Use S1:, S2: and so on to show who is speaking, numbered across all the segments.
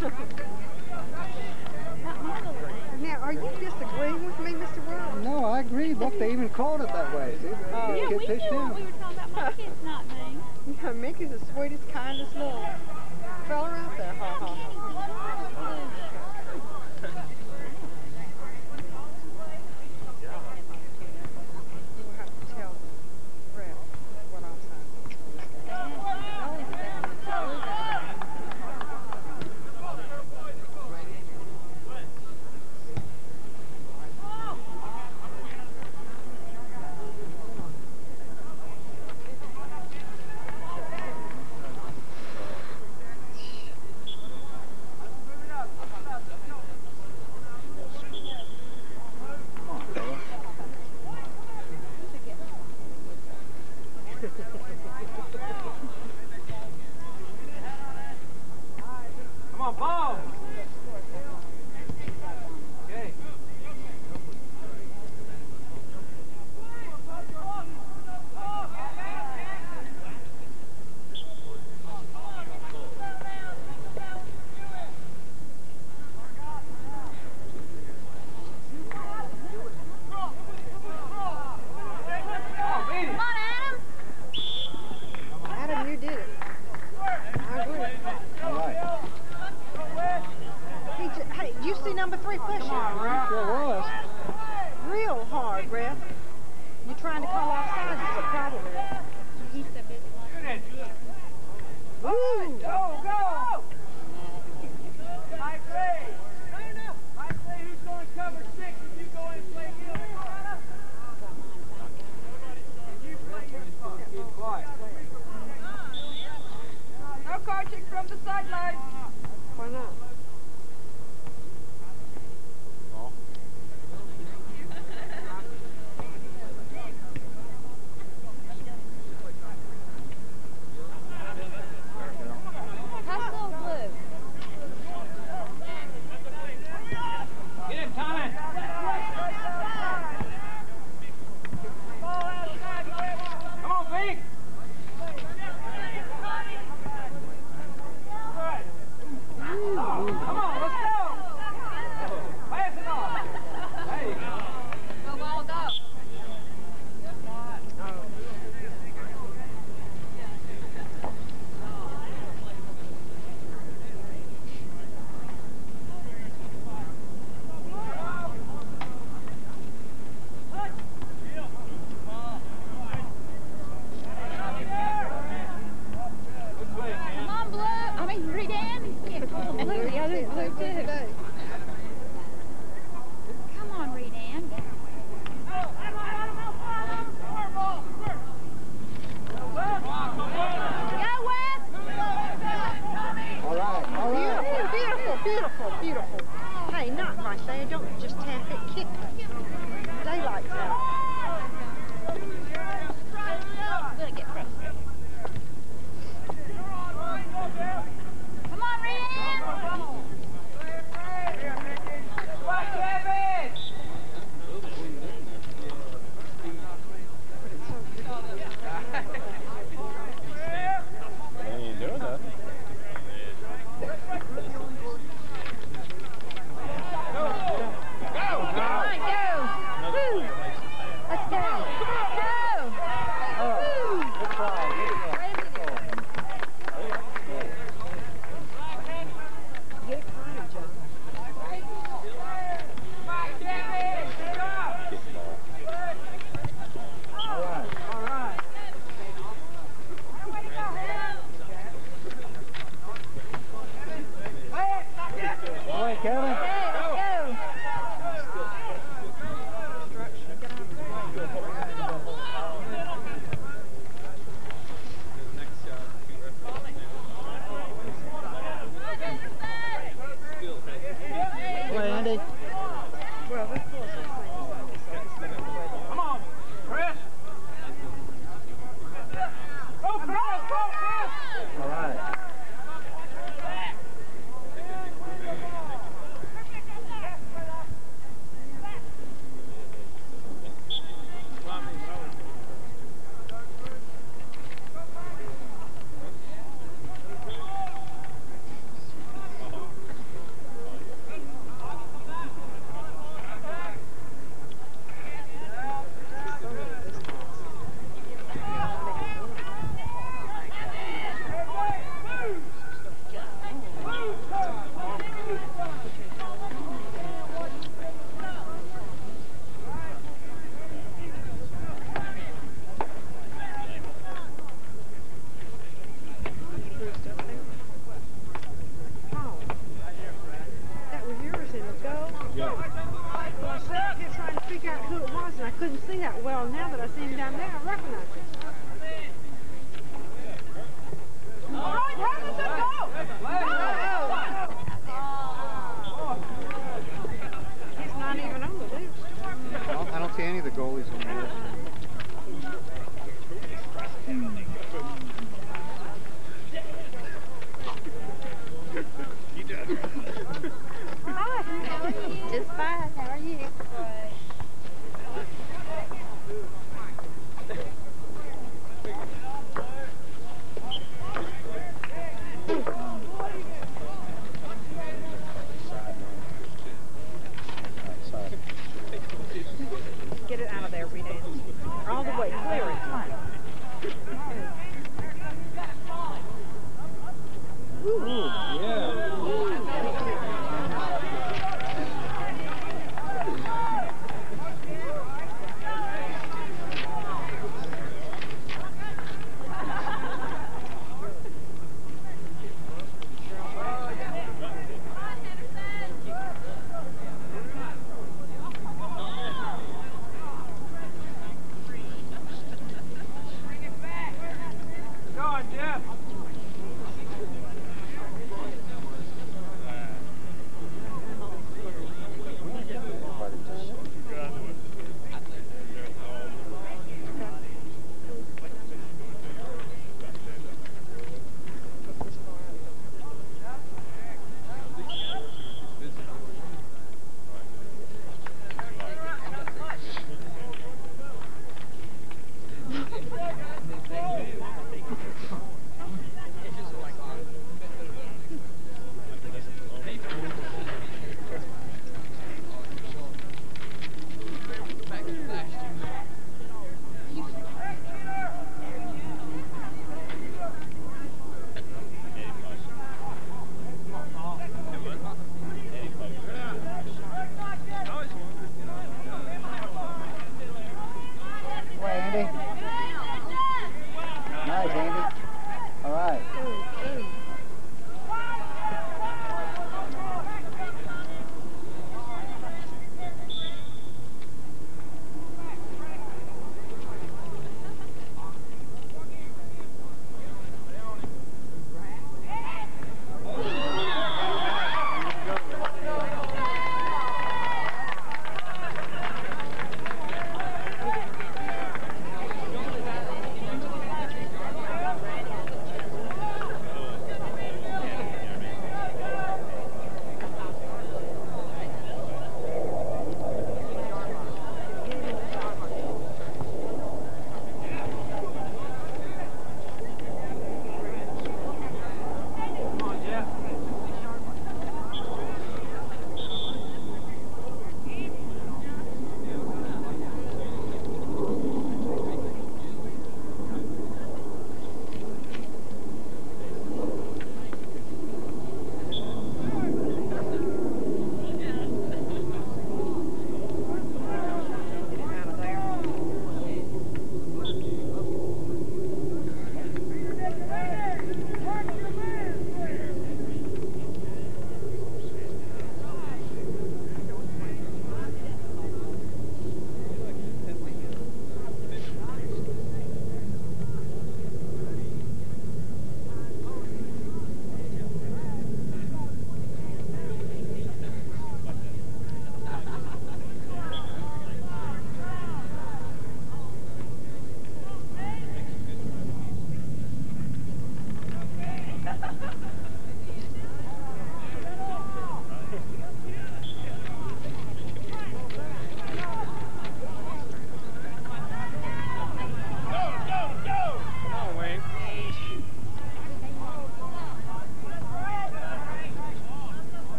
S1: Now,
S2: are you disagreeing with me, Mr. World?
S1: No, I agree. Look, they even called it that way. See, the
S2: Oh.
S3: Yeah, we knew what we were talking about. My kid's not named.
S2: Yeah, Mickey's the sweetest, kindest little fella out there. Ha ha ha.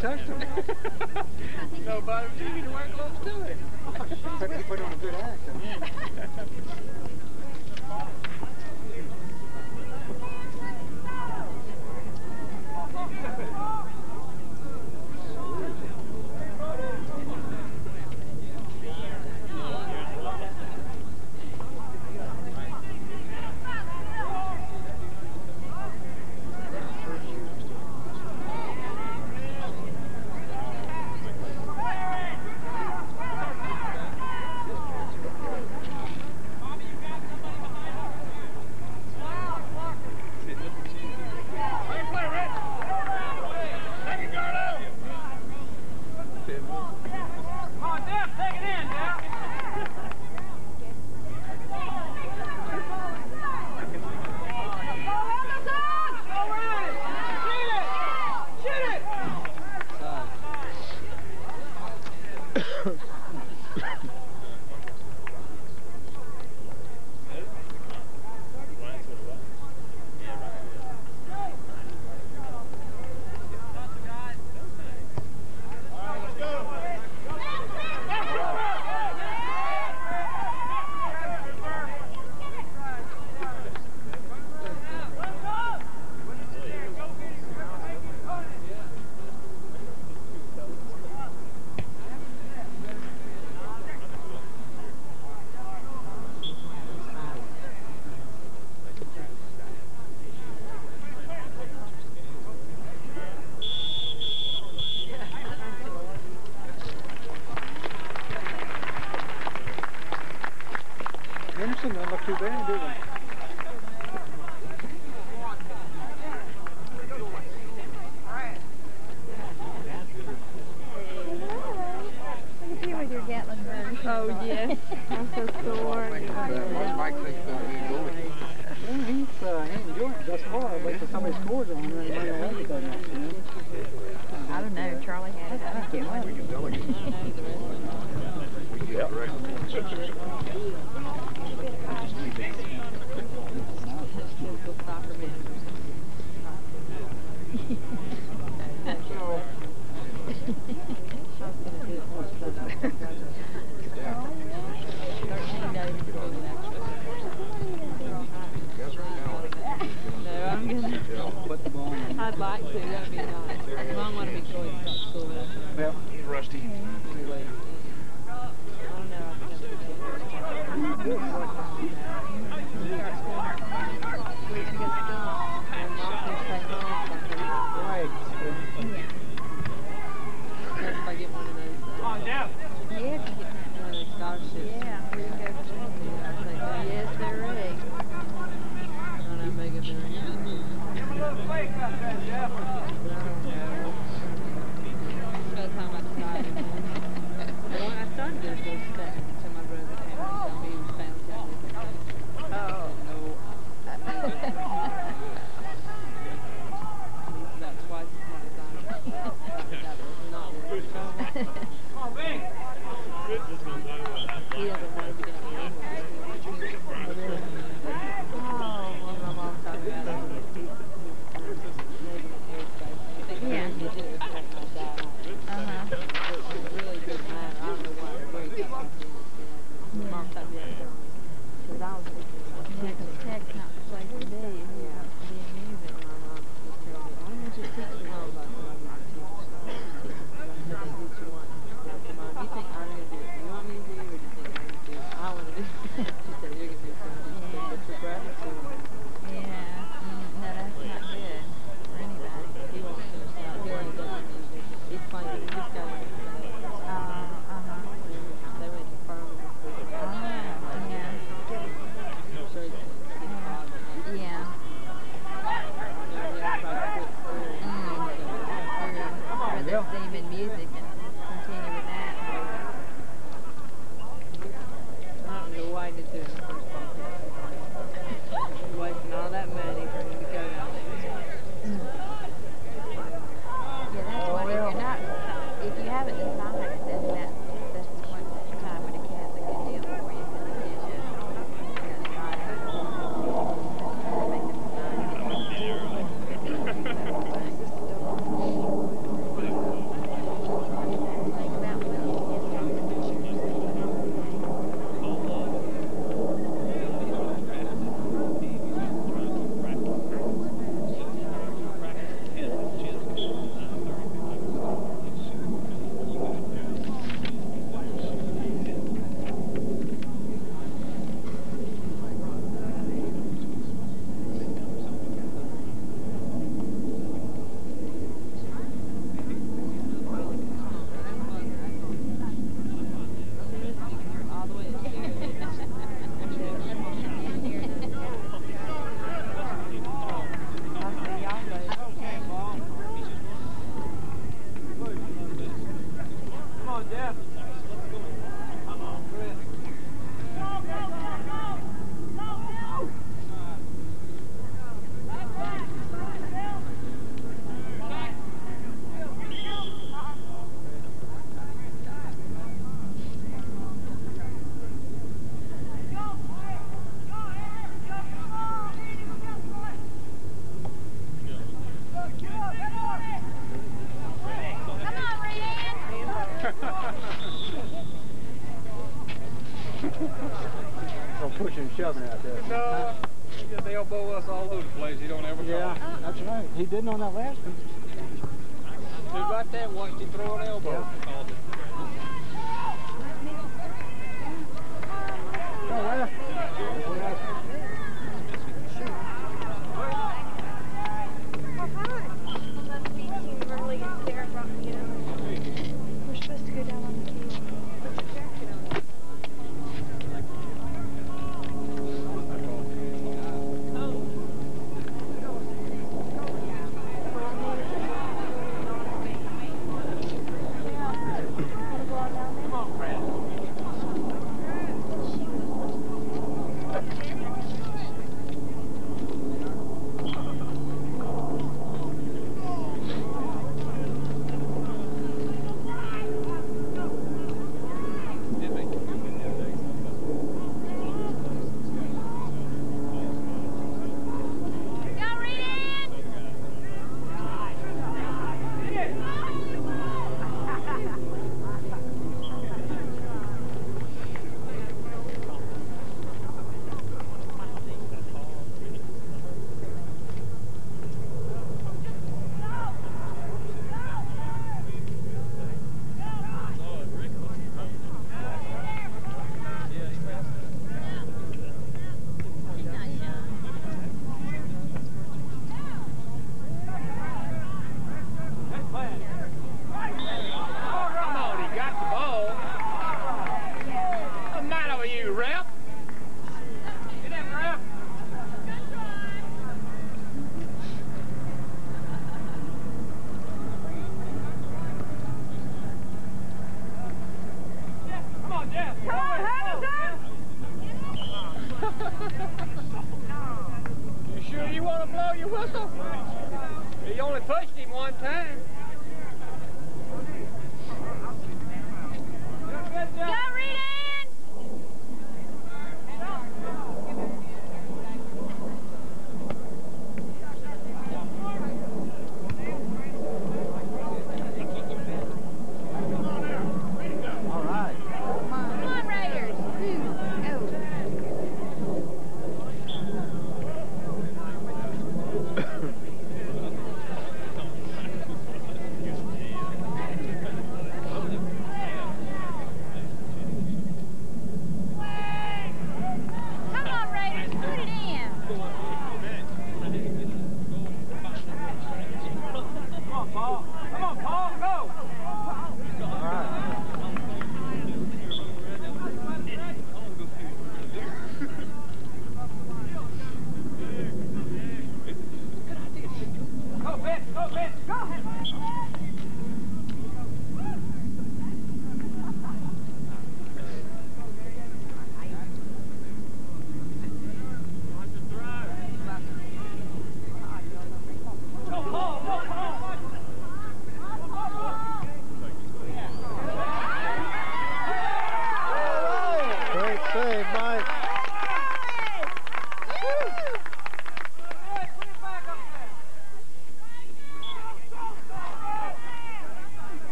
S3: text him.
S2: Nobody. buchinando aqui bem, bem.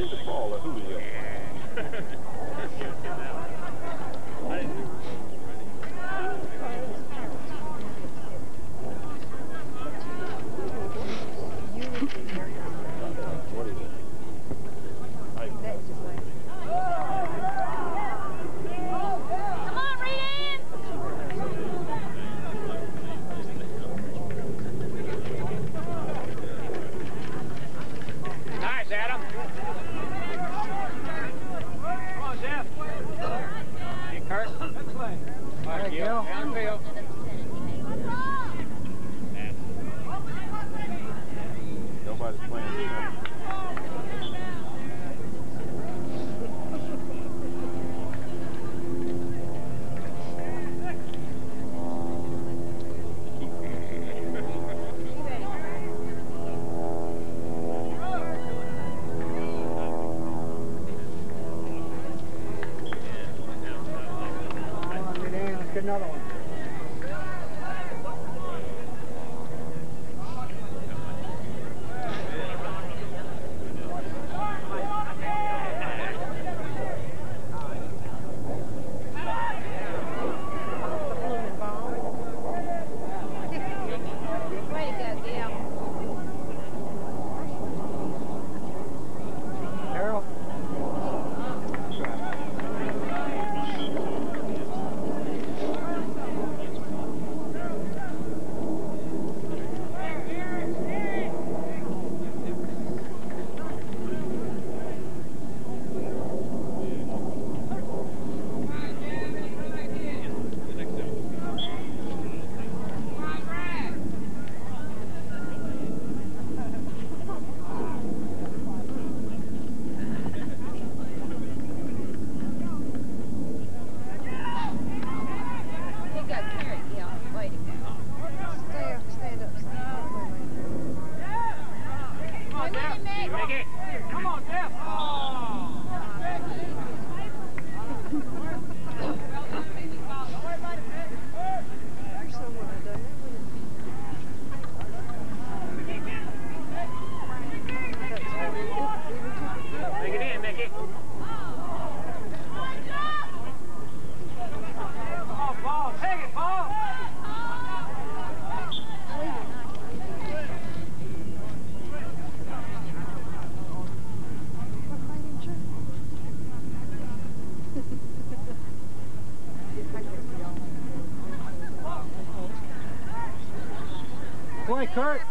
S2: The
S1: ball
S2: Julio. Kurt.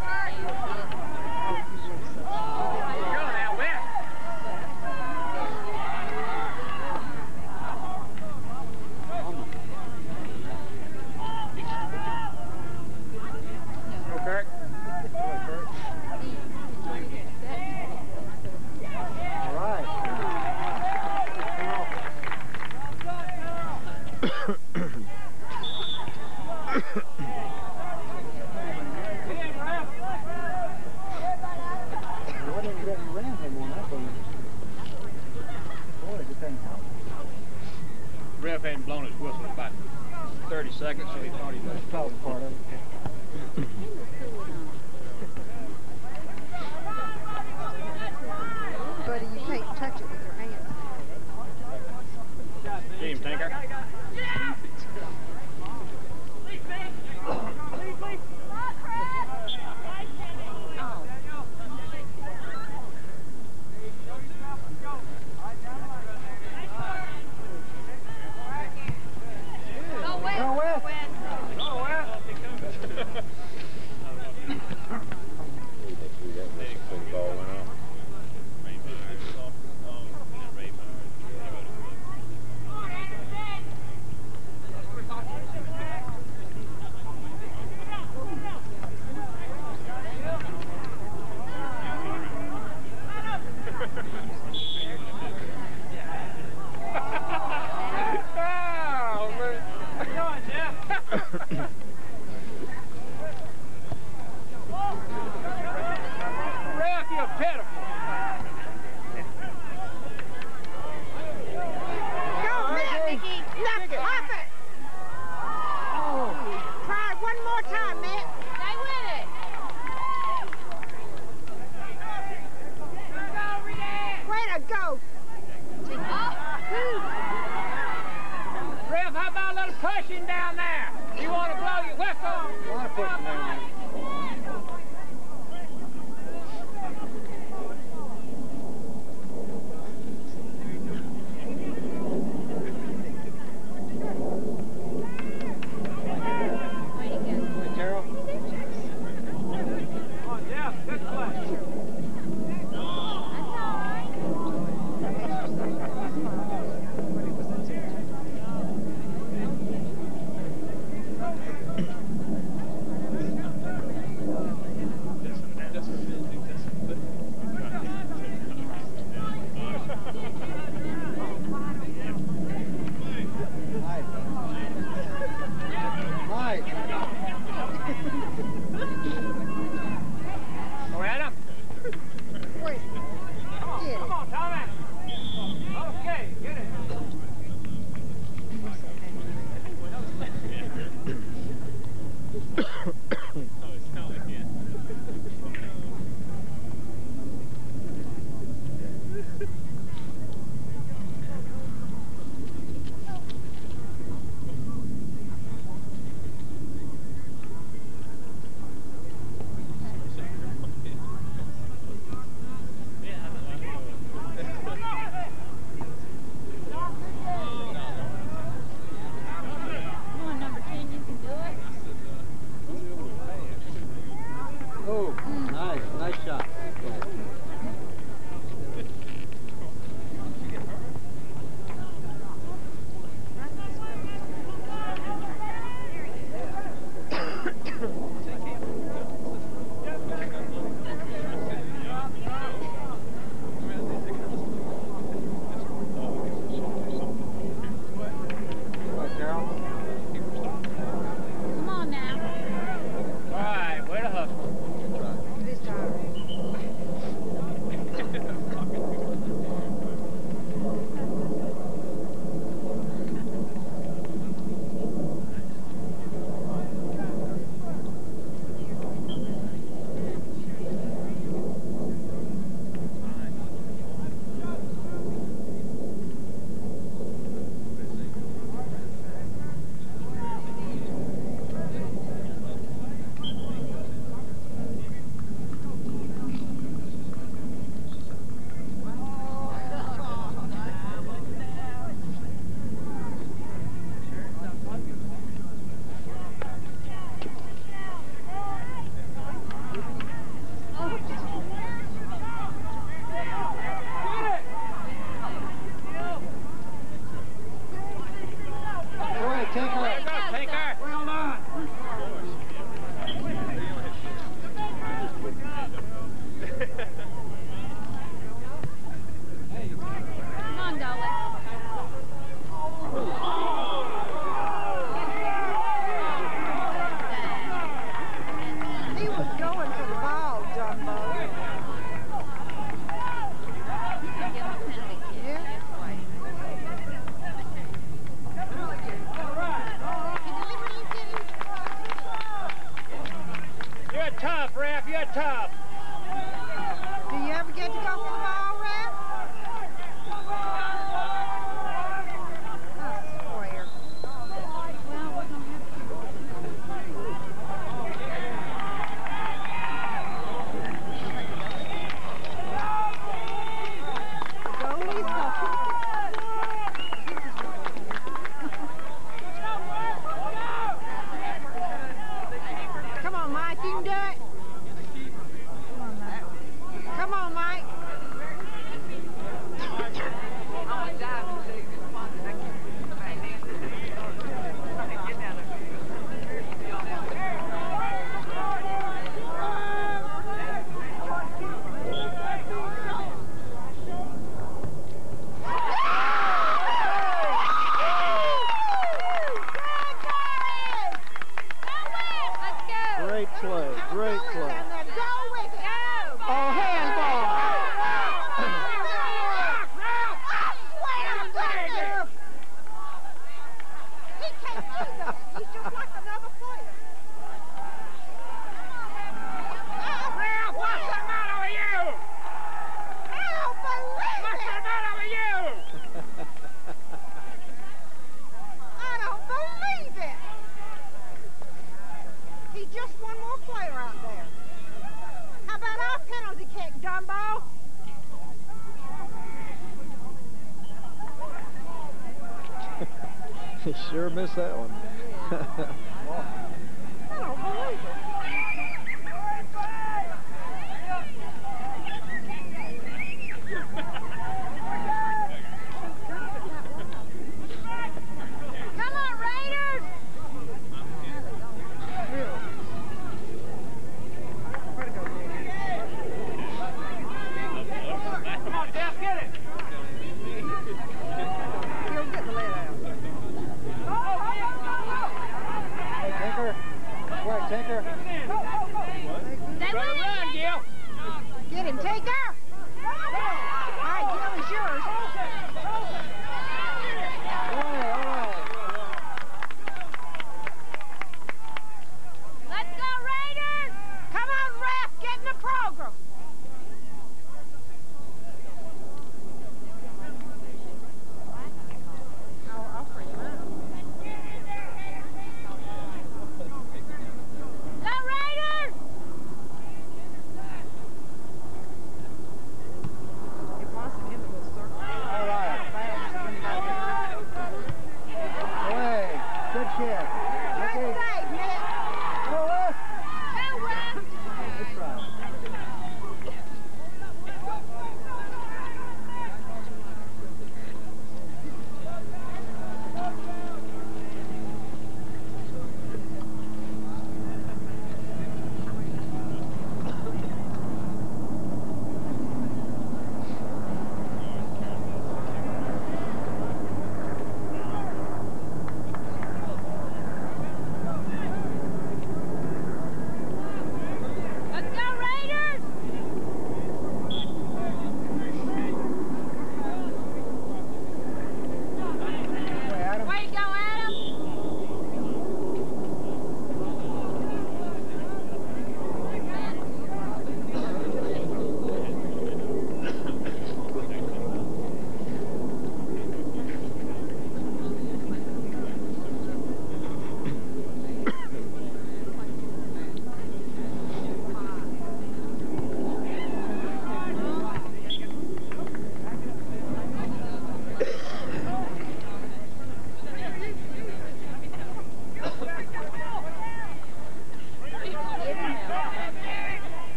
S2: Sure missed that one.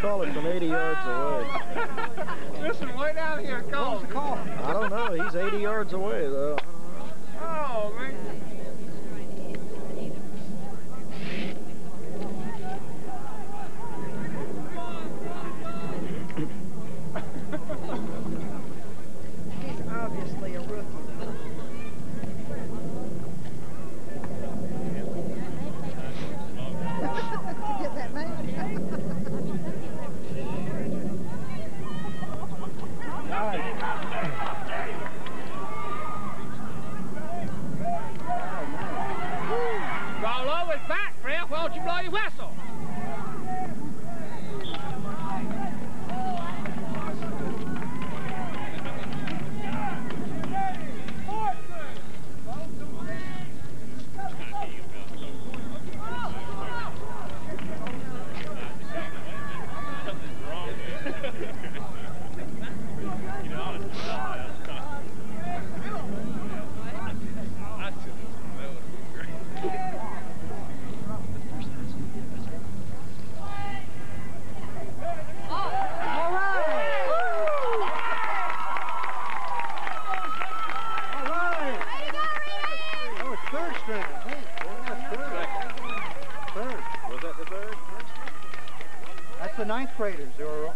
S4: call it from 80 yards away.
S5: Listen, way down here, call.
S1: What's the call?
S4: I don't know. He's 80 yards away, though.
S1: Craters. There are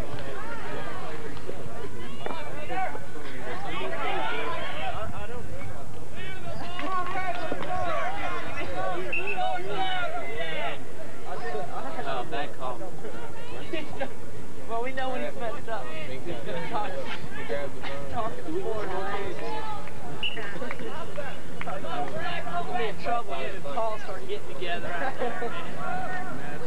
S3: Well, we
S6: know
S3: when
S6: he's
S3: messed up. Talking
S6: to foreign language.
S3: We'll
S6: be in trouble when his calls start getting together out there.